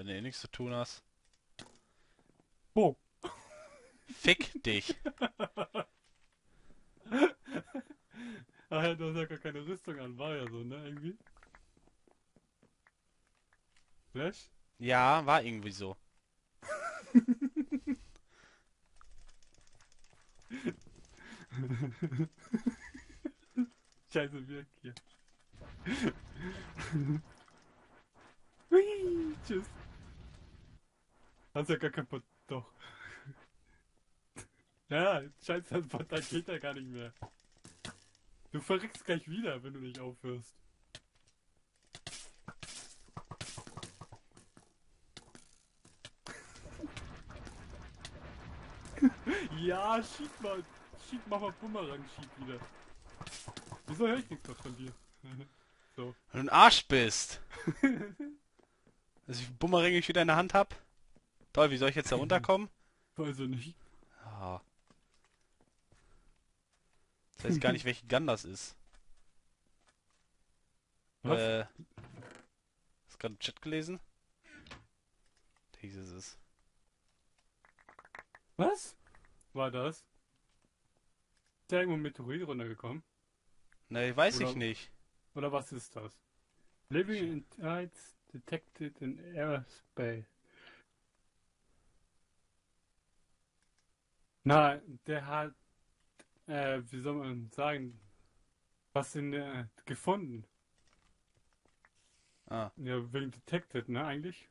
wenn du eh nichts zu tun hast. Oh. Fick dich. Ach ja, du hast ja gar keine Rüstung an, war ja so, ne, irgendwie. Flash? Ja, war irgendwie so. Scheiße, wirk hier. Hui, tschüss. Hast ja gar kein Pot. Doch. Ja, scheiße, das Portal geht ja gar nicht mehr. Du verreckst gleich wieder, wenn du nicht aufhörst. ja, schieb mal. Schieb, mach mal Bumerang, schieb wieder. Wieso höre ich nichts mehr von dir? so. Wenn du ein Arsch bist. Dass ich Bumerang ich wieder in der Hand hab. Toll, wie soll ich jetzt da runterkommen? Weiß ich nicht. Ah. Ich weiß gar nicht, welche Gun das ist. Was? Äh, hast du gerade im Chat gelesen? Dieses ist. Was? War das? Ist da irgendwo ein Meteorit runtergekommen? Ne, weiß Oder- ich nicht. Oder was ist das? Living in tides detected in airspace. Na, der hat, äh, wie soll man sagen, was in der, gefunden. Ah. Ja, wegen detected, ne, eigentlich?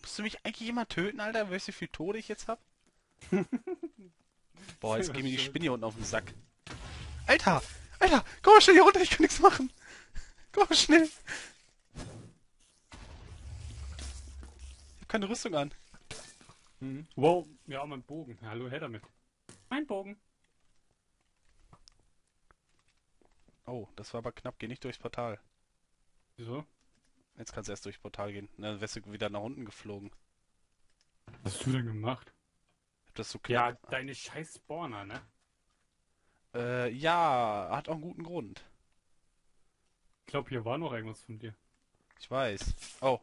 Musst du mich eigentlich immer töten, Alter? Weißt du, wie viel Tode ich jetzt hab? Boah, jetzt Ja, geh mir die. Spinne hier unten auf den Sack. Alter! Alter! Komm mal schnell hier runter, ich kann nichts machen! Komm mal schnell! Ich hab keine Rüstung an. Mhm. Wow, ja, mein Bogen. Hallo, her damit. Mein Bogen. Oh, das war aber knapp. Geh nicht durchs Portal. Wieso? Jetzt kannst du erst durchs Portal gehen. Dann wärst du wieder nach unten geflogen. Was hast du denn gemacht? Ich hab das so Ja, knapp. deine scheiß Spawner, ne? Äh, ja, hat auch einen guten Grund. Ich glaube, hier war noch irgendwas von dir. Ich weiß. Oh.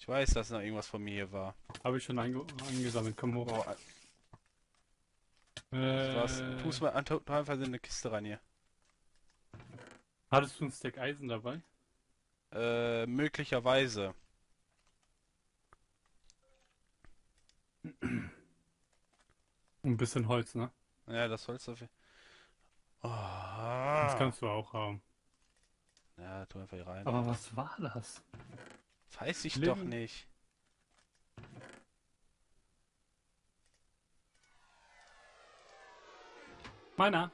Ich weiß, dass noch irgendwas von mir hier war. Habe ich schon einge eingesammelt. Komm hoch. Oh, Äh, was? Tu's mal einfach in eine Kiste rein hier. Hattest du ein Stack Eisen dabei? Äh, möglicherweise. Ein bisschen Holz, ne? Ja, das soll's auf. Oh. Das kannst du auch haben. Ja, tu einfach hier rein. Aber was war das? Weiß ich Leben- doch nicht. Meiner.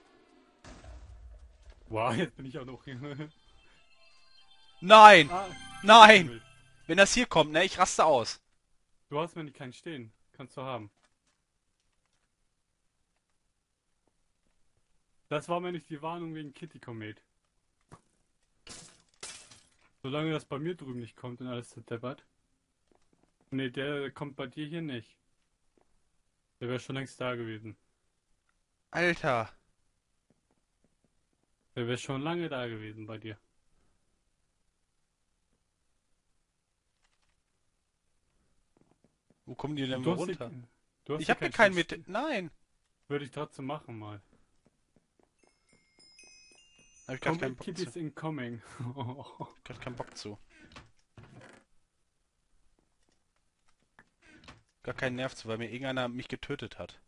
Wow, jetzt bin ich auch noch hier. Nein! ah, Nein! Wenn das hier kommt, ne, ich raste aus. Du hast mir nicht keinen stehen. Kannst du haben. Das war mir nicht die Warnung wegen Kitty Komet. Solange das bei mir drüben nicht kommt und alles zerdeppert. Ne, der kommt bei dir hier nicht. Der wäre schon längst da gewesen. Alter. Der wäre schon lange da gewesen bei dir. Wo kommen die denn Du mal runter? hast Ich hier hab hier keinen mit. Nein! Würde ich trotzdem machen mal. Hab ich Komm, keinen Bock zu. incoming. Grad keinen Bock zu. Gar keinen Nerv zu, weil mir irgendeiner mich getötet hat.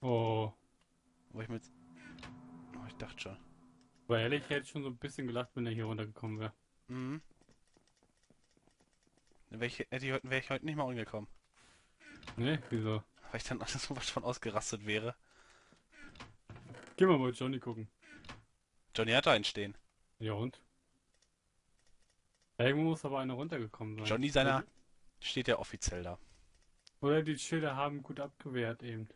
oh. Wo ich mit. Oh, ich dachte schon. Aber ehrlich, ich hätte schon so ein bisschen gelacht, wenn er hier runtergekommen wäre. Mhm. Dann wär ich, ich, wär ich heute nicht mal umgekommen. Ne, wieso? Weil ich dann alles so was von ausgerastet wäre. Geh mal mal Johnny gucken. Johnny hat da einen stehen. Ja und? Irgendwo muss aber einer runtergekommen sein. Johnny seiner steht ja offiziell da. Oder die Schilder haben gut abgewehrt eben.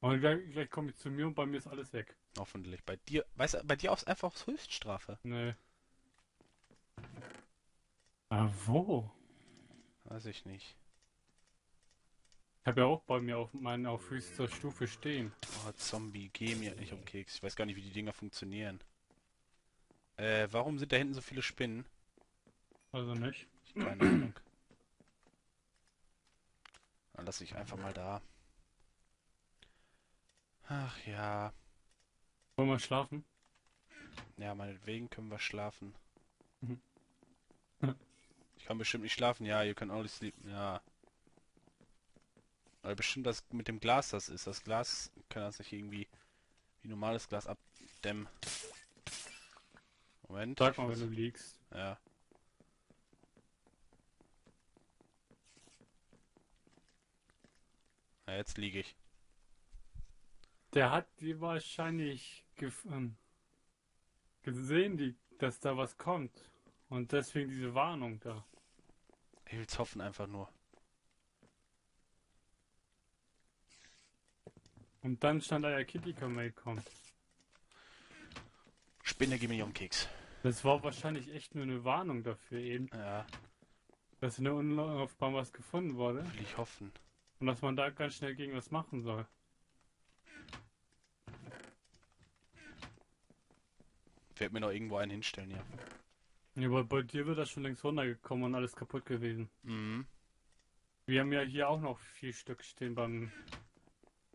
Und gleich, gleich komme ich zu mir und bei mir ist alles weg. Hoffentlich. Bei dir, weißt du, bei dir aufs einfach aufs Höchststrafe. Ne. Ah, wo? Weiß ich nicht. Ich habe ja auch bei mir auf meinen auf höchster Stufe stehen. Oh, Zombie, geh mir nicht um Keks. Ich weiß gar nicht, wie die Dinger funktionieren. Äh, warum sind da hinten so viele Spinnen? Also nicht. Keine Ahnung. Dann lasse ich einfach mal da. Ach ja. Wollen wir schlafen? Ja, meinetwegen können wir schlafen. Mhm. Ich kann bestimmt nicht schlafen. Ja, ihr könnt auch nicht sleepen. Ja. Weil bestimmt das mit dem Glas das ist. Das Glas kann das nicht irgendwie wie normales Glas abdämmen. Moment. Sag mal, wenn du liegst. Ja. Ja, jetzt liege ich. Der hat die wahrscheinlich ähm, gesehen, die, dass da was kommt. Und deswegen diese Warnung da. Ich will's hoffen einfach nur. Und dann stand da ja Kitty Kamel kommt. Spinne, gib mir ihren Keks. Das war wahrscheinlich echt nur eine Warnung dafür eben, Ja, dass in der Umlaufbahn was gefunden wurde will ich hoffen. und dass man da ganz schnell gegen was machen soll. Werde mir noch irgendwo einen hinstellen hier. Ja, aber bei dir wird das schon längst runtergekommen und alles kaputt gewesen. Mhm. Wir haben ja hier auch noch vier Stück stehen beim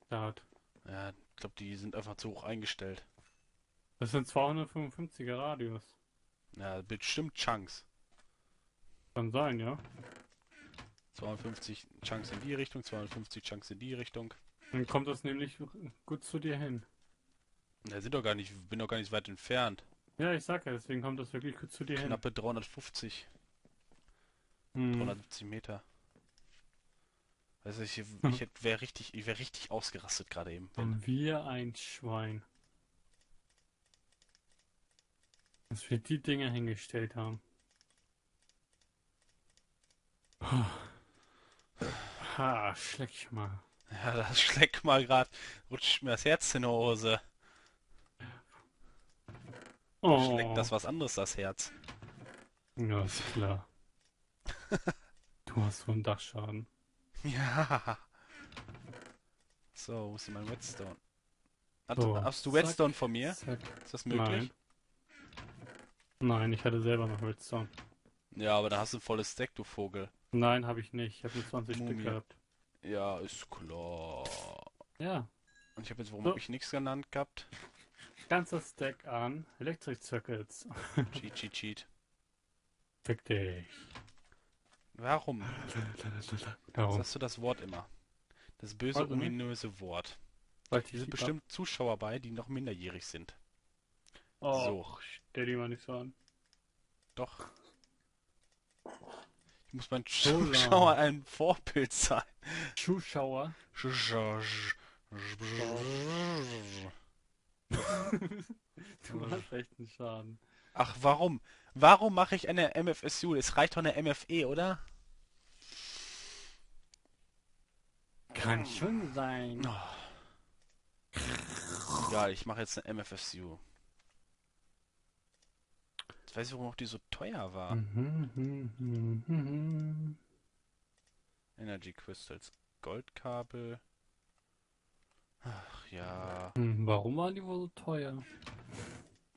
Start. Ja, ich glaube, die sind einfach zu hoch eingestellt. Das sind 255er Radius. Ja, bestimmt Chunks. Kann sein, ja. 250 Chunks in die Richtung, 250 Chunks in die Richtung. Dann kommt das nämlich gut zu dir hin. Ja, sind doch gar nicht, bin doch gar nicht weit entfernt. Ja, ich sag ja, deswegen kommt das wirklich gut zu dir hin. Knappe 350, Hm. 370 Meter. Also ich, ich hätte- wär richtig, ich wäre richtig ausgerastet gerade eben. Wenn, wir ein Schwein. Dass wir die Dinger hingestellt haben. Ha, schleck mal. ja, das schlägt mal gerade, rutscht mir das Herz in die Hose. Oh, Schlägt das was anderes, das Herz. Ja, ist klar. du hast so einen Dachschaden. Ja. So, wo ist denn mein Whetstone? Hat, So, hast du zack, Whetstone von mir? Zack. Ist das möglich? Nein. Nein, ich hatte selber noch Redstone. Ja, aber da hast du ein volles Stack, du Vogel. Nein, habe ich nicht. Ich habe nur 20 Mumie. Stück gehabt. Ja, ist klar. Ja. Und ich habe jetzt, warum So. habe ich nichts genannt gehabt? Ganzer Stack an Electric Circuits. Cheat, cheat, cheat. Fick dich. Warum? Jetzt Darum. hast du das Wort immer. Das böse, nicht. ominöse Wort. Weil Hier sind bestimmt Zuschauer bei, die noch minderjährig sind. Oh, So. stell die mal nicht so an. Doch. Ich muss meinen. Zuschauern ein Vorbild sein. Zuschauer. Du hast echt einen Schaden. Ach, warum? Warum mache ich eine MFSU? Es reicht doch eine MFE, oder? Kann schon sein. Oh. Egal, ich mache jetzt eine MFSU. Jetzt weiß ich, warum auch die so teuer war. Mhm. Energy Crystals, Goldkabel. Ach ja. Hm, Warum waren die wohl so teuer?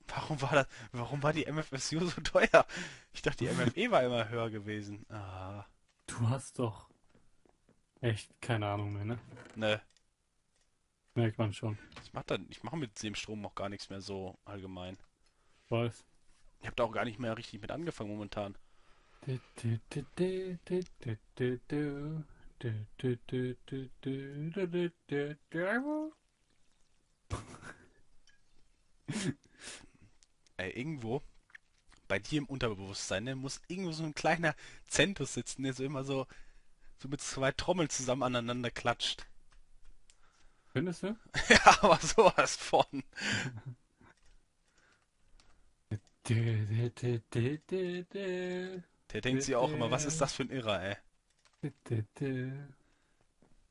Warum war das, warum war die MFSU so teuer? Ich dachte, die MFE war immer höher gewesen. Ah, Du hast doch echt keine Ahnung mehr, ne? ne. Merkt man schon. Ich mach dann, ich mache mit dem Strom auch gar nichts mehr so allgemein. Ich weiß. Ich habe da auch gar nicht mehr richtig mit angefangen momentan. Ey, irgendwo bei dir im Unterbewusstsein, ne, muss irgendwo so ein kleiner Zentus sitzen, der so immer so, so mit zwei Trommeln zusammen aneinander klatscht. Findest du? Ja, aber sowas von. Der denkt sich auch immer, was ist das für ein Irrer, ey?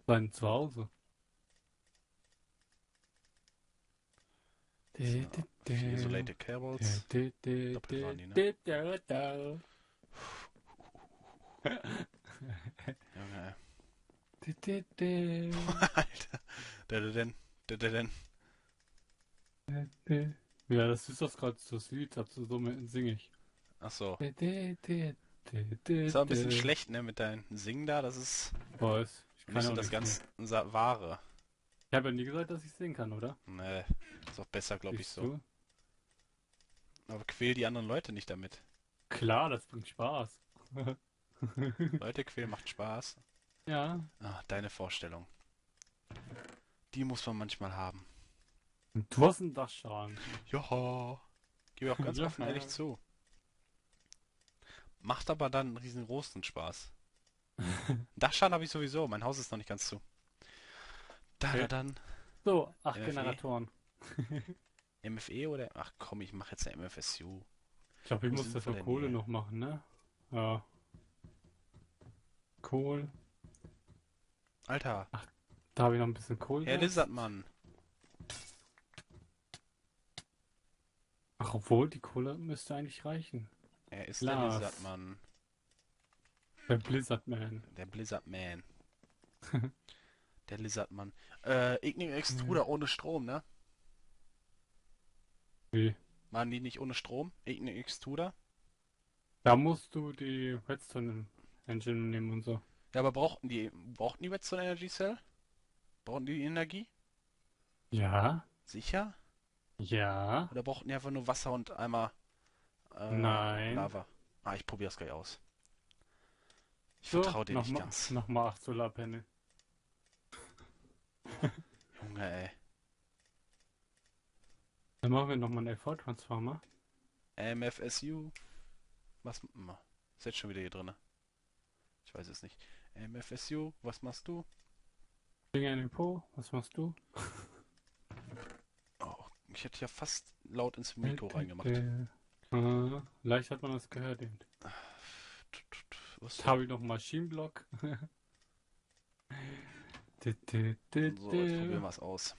Sein Zuhause. Isolated waren die, ne? Junge, ey. Alter. Der, der, denn, der, der, denn. Ja, das ist doch gerade das Lied, dazu so singe ich. Ach so. Ist Ist auch ein bisschen schlecht, ne, mit deinem Singen da. Das ist Weiß. Ich kann so das ganz Wahre. Ich habe ja nie gesagt, dass ich singen kann, oder? Ne, ist auch besser, glaube ich so. du? Aber quäl die anderen Leute nicht damit. Klar, das bringt Spaß. Leute quälen macht Spaß. ja. Ah, deine Vorstellung. Die muss man manchmal haben. Du hast einen Dachschaden. Joho. Gebe auch ganz offen ehrlich zu. Macht aber dann einen riesengroßen Spaß. Dachschaden habe ich sowieso. Mein Haus ist noch nicht ganz zu. Da, da, dann. So, acht MFE. Generatoren. MFE oder? Ach komm, ich mache jetzt eine MFSU. Ich glaube, ich Wo muss das für Kohle hier? noch machen, ne? Ja. Kohl. Alter, Da habe ich noch ein bisschen Kohl. Herr Lizardmann. Ach, obwohl, die Kohle müsste eigentlich reichen. Er ist Lars. der Lizardmann. Der Blizzardman. Der Blizzardman. der Lizardmann. Äh, Ignis Hm. Extruder ohne Strom, ne? Wie? Waren die nicht ohne Strom? Ignis Extruder? Da musst du die Redstone Engine nehmen und so. Ja, aber brauchten die, brauchten die Redstone Energy Cell? Brauchten die Energie? Ja. Sicher? Ja. Oder brauchten die einfach nur Wasser und einmal äh, Nein. Lava? Ah, ich probiere das gleich aus. Ich So, vertraue dir nicht nochmal- ganz. Nochmal 8 Solarpanel. Junge, ey. Dann machen wir nochmal einen LV-Transformer. MFSU. Was? m- Ist jetzt schon wieder hier drin. Ich weiß es nicht. MFSU, was machst du? Finger in den Po. Was machst du? Oh, ich hätte ja fast laut ins Mikro reingemacht. Äh, leicht hat man das gehört eben. Was? Jetzt habe ich noch einen Maschinenblock. Du, du, du, So, jetzt probieren wir es aus.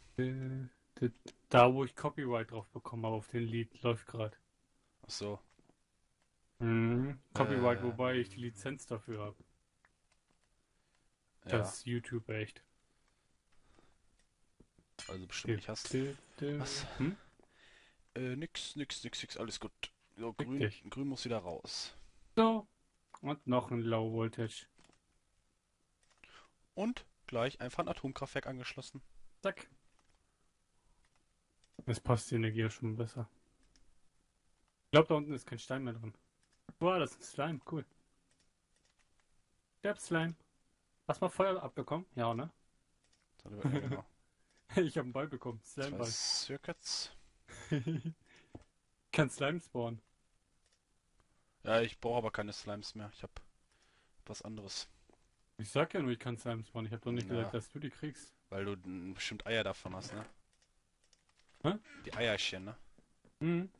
Da, wo ich Copyright drauf bekommen habe auf den Lied, läuft gerade. Ach so. Mhm. Copyright, Äh. wobei ich die Lizenz dafür habe. Ja, Das ist YouTube echt. also bestimmt nicht hast. Was? Hm? Äh, nix, nix, nix, nix, alles gut. So, grün, grün muss wieder raus. So. Und noch ein Low Voltage. Und gleich einfach ein Atomkraftwerk angeschlossen. Zack. Jetzt passt die Energie ja schon besser. Ich glaube, da unten ist kein Stein mehr drin. Boah, das ist Slime, cool. Der Slime. Hast du mal Feuer abbekommen? Ja, ne? Ich habe einen Ball bekommen. Slime-Ball. Circuits. Kann Slime spawnen. Ja, ich brauche aber keine Slimes mehr. Ich habe was anderes. Ich sag ja nur, ich kann Slime spawnen. Ich habe doch nicht Ja. gesagt, dass du die kriegst. Weil du n- bestimmt Eier davon hast, ne? Hä? Die Eierchen, ne? Mhm.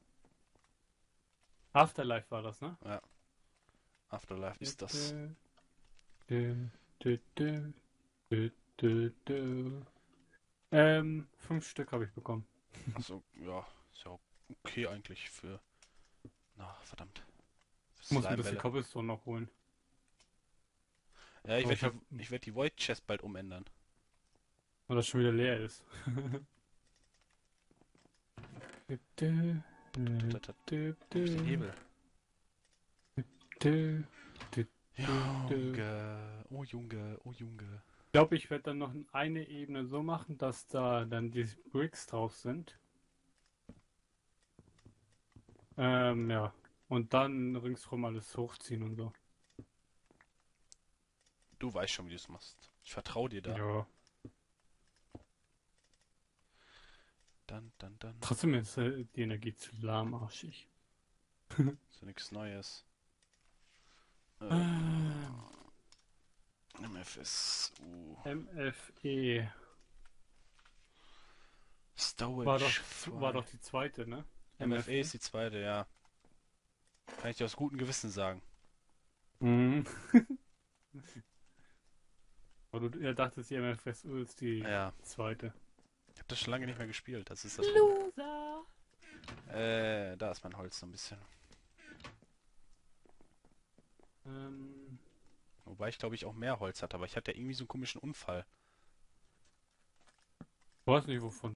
Afterlife war das, ne? Afterlife ist das. Ähm, fünf Stück habe ich bekommen. Also, ja, ist ja okay eigentlich für. Na, verdammt. Ich muss ein bisschen. Cobblestone noch holen. Ja, ich werde die, werd die Void Chest bald umändern. Weil das schon wieder leer ist. Der Hebel? Junge, oh Junge, oh Junge. Ich glaube, ich werde dann noch eine Ebene so machen, dass da dann die Bricks drauf sind. Ähm, ja. Und dann ringsrum alles hochziehen und so. Du weißt schon, wie du es machst. Ich vertraue dir da. Ja. Dann, dann, dann. Trotzdem ist äh, die Energie zu lahmarschig. Ist ja nichts Neues. Äh, Ähm, MFSU. MFE Storage. war doch, war doch die zweite, ne? MFE ist die zweite, ja. Kann ich dir aus gutem Gewissen sagen. Mhm. Aber du ja, dachtest, die MFSU ist die Ja, zweite. ich habe das schon lange nicht mehr gespielt. Das ist das. Loser! Äh, da ist mein Holz so ein bisschen. Ähm, Wobei ich glaube ich auch mehr Holz hatte, aber ich hatte irgendwie so einen komischen Unfall. weiß nicht wovon.